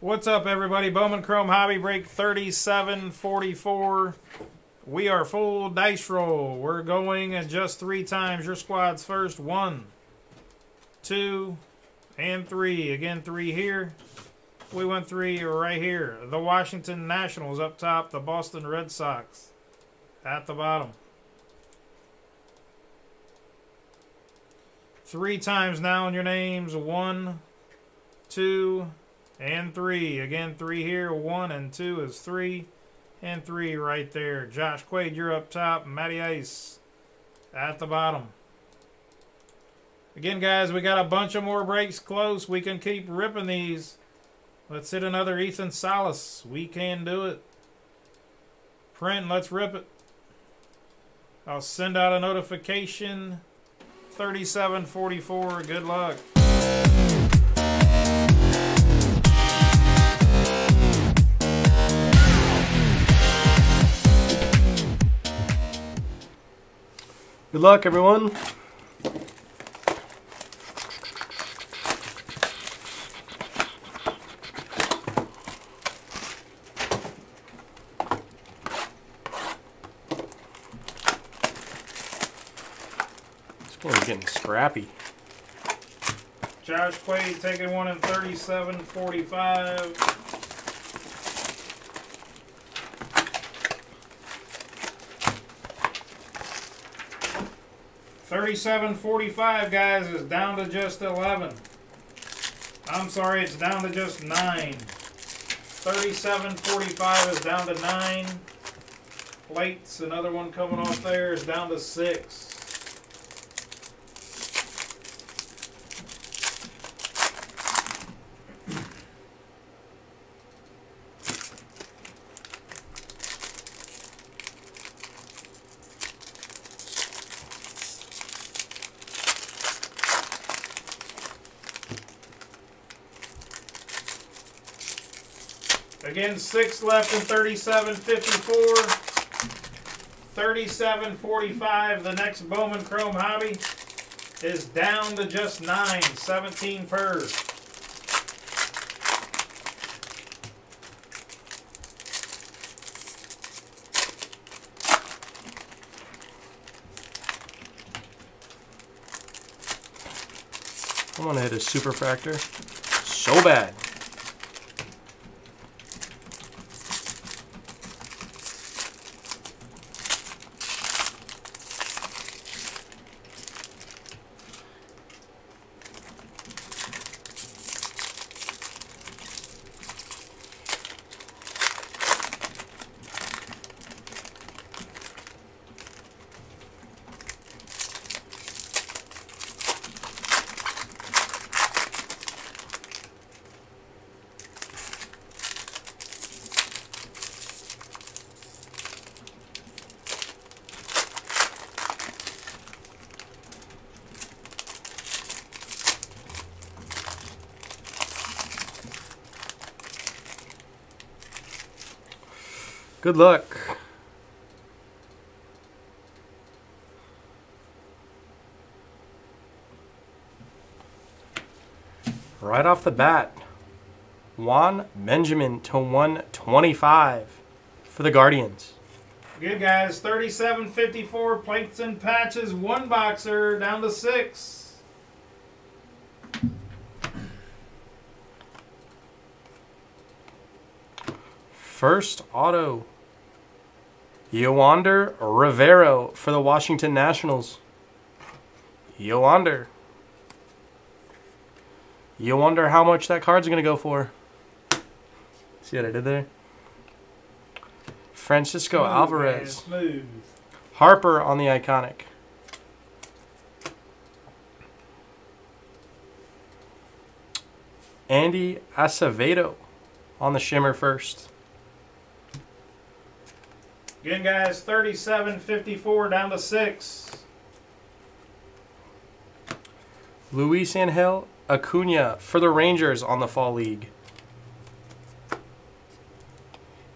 What's up, everybody? Bowman Chrome Hobby Break 3744. We are full dice roll. We're going at just three times. Your squad's first. One, two, and three. Again, three here. We went three right here. The Washington Nationals up top. The Boston Red Sox at the bottom. Three times now in your names. One, two, and three. Again, three here. One and two is three. And three right there. Josh Quaid, you're up top. Matty Ice at the bottom. Again, guys, we got a bunch of more breaks close. We can keep ripping these. Let's hit another Ethan Salas. We can do it. Print, let's rip it. I'll send out a notification. 3744. Good luck. Good luck, everyone. Getting scrappy. Josh Quaid taking one in 37.45. Thirty-seven forty-five, guys, is down to just eleven. I'm sorry, it's down to just nine. Thirty-seven forty-five is down to nine. Plates, another one coming off there, is down to six. Again, six left in 37.54. 37.45. The next Bowman Chrome Hobby is down to just nine. 17 per. I want to hit a super fractor so bad. Good luck. Right off the bat, Juan Benjamin to 125 for the Guardians. Good guys, 37.54 plates and patches, one boxer down to six. First auto, Yoander Rivero for the Washington Nationals. Yoander. You wonder how much that card's going to go for. See what I did there? Francisco Smooth, Alvarez. man. Harper on the iconic. Andy Acevedo on the shimmer first. Again, guys, 37-54 down to six. Luis Angel Acuna for the Rangers on the Fall League.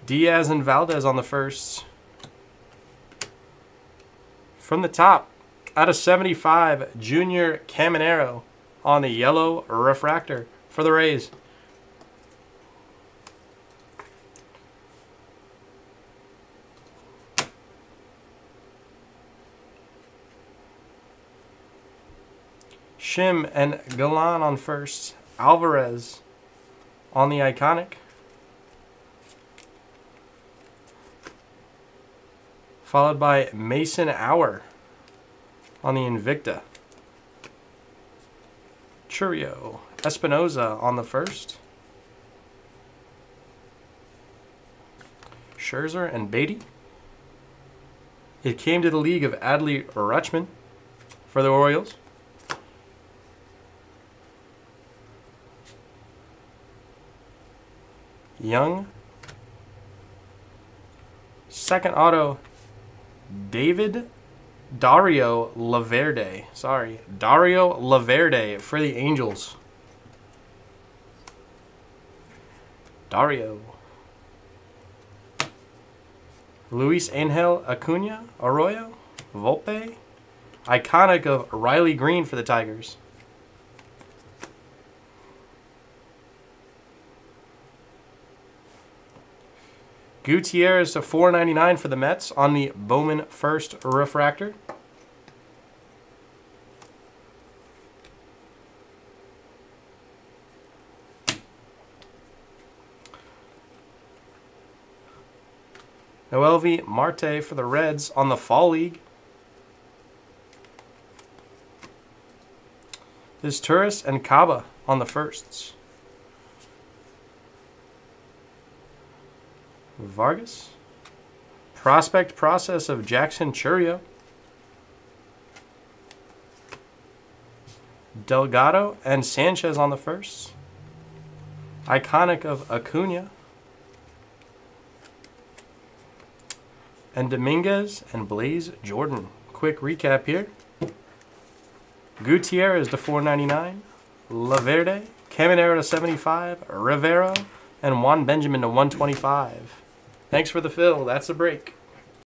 Diaz and Valdez on the first. From the top, out of 75, Junior Caminero on the yellow refractor for the Rays. Shim and Galan on first. Alvarez on the iconic. Followed by Mason Auer on the Invicta. Churio Espinoza on the first. Scherzer and Beatty. It came to the league of Adley Rutschman for the Orioles. Young. Second auto, David Dario Laverde. Sorry, Dario Laverde for the Angels. Dario. Luis Angel Acuna Arroyo Volpe. Iconic of Riley Greene for the Tigers. Gutierrez to 4.99 for the Mets on the Bowman first refractor. Noelvi Marte for the Reds on the Fall League. This Turris and Kaba on the firsts. Vargas. Prospect process of Jackson Chourio. Delgado and Sanchez on the first. Iconic of Acuna. And Dominguez and Blaze Jordan. Quick recap here. Gutierrez to 499. Laverde. Caminero to 75. Rivero. And Juan Benjamin to 125. Thanks for the fill. That's a break.